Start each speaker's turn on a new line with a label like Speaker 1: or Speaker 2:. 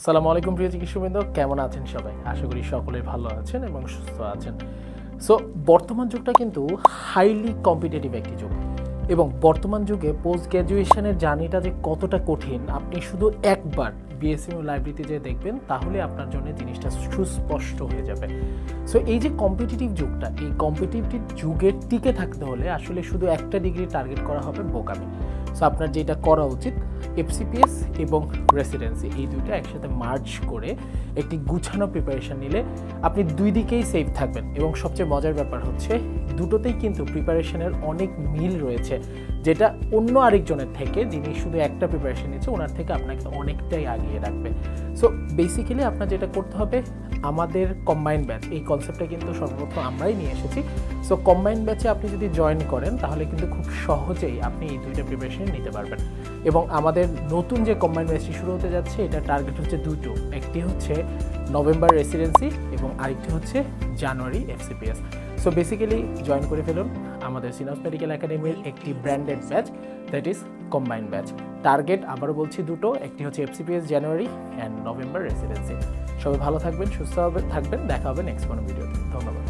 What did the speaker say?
Speaker 1: আসসালামু আলাইকুম প্রিয় চিকিৎসকবৃন্দ, কেমন আছেন সবাই? আশা করি সকলে ভালো আছেন এবং সুস্থ আছেন। সো বর্তমান যুগটা কিন্তু হাইলি কম্পিটিটিভ একটি যুগ এবং বর্তমান যুগে পোস্ট গ্র্যাজুয়েশনের জার্নিটা যে কতটা কঠিন, আপনি শুধু একবার বিএসএমইউ লাইব্রেরিতে যে দেখবেন, তাহলে আপনার জন্য জিনিসটা সুস্পষ্ট হয়ে যাবে। সো এই যে কম্পিটিটিভ যুগটা, এই কম্পিটিটিভ যুগের টিকে থাকতে হলে আসলে শুধু একটা ডিগ্রি টার্গেট করা হবে বোকামি। সো আপনার যেটা করা উচিত এফসিপিএস এবং রেসিডেন্সি এই দুইটা একসাথে মার্চ করে একটি গুছানো প্রিপারেশন নিলে আপনি দুই দিকেই সেফ থাকবেন। এবং সবচেয়ে মজার ব্যাপার হচ্ছে, দুটোতেই কিন্তু প্রিপারেশনের অনেক মিল রয়েছে, যেটা অন্য আরেকজনের থেকে যিনি শুধু একটা প্রিপারেশন নিচ্ছে, ওনার থেকে আপনাকে অনেকটাই আগিয়ে রাখবে। সো বেসিক্যালি আপনার যেটা করতে হবে, আমাদের কম্বাইন ব্যাচ এই কনসেপ্টটা কিন্তু সর্বপ্রথম আমরাই নিয়ে এসেছি। সো কম্বাইন ব্যাচে আপনি যদি জয়েন করেন, তাহলে কিন্তু খুব সহজেই আপনি এই দুইটা প্রিপারেশন নিতে পারবেন। এবং আমাদের নতুন যে কম্বাইন ব্যাচটি শুরু হতে যাচ্ছে এটা টার্গেট হচ্ছে দুটো। একটি হচ্ছে নভেম্বর রেসিডেন্সি এবং আরেকটি হচ্ছে January FCPS so basically join করে ফেলুন। আমাদের সিনাস মেডিকেল একাডেমির একটি branded batch that is combine batch target আবারও বলছি দুটো, একটি হচ্ছে FCPS January and November residency সবাই ভালো থাকবেন সুস্থ থাকবেন। দেখা হবে নেক্সট কোনো ভিডিওতে ধন্যবাদ।